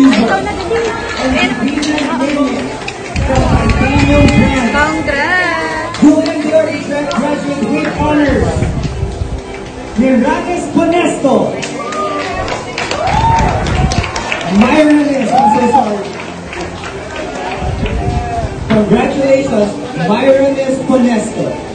Ikaw na. Ayan. Congrats! Who and graduate with honors. Mirages Ponesto. I'm so sorry. Congratulations, Myronis Ponesto.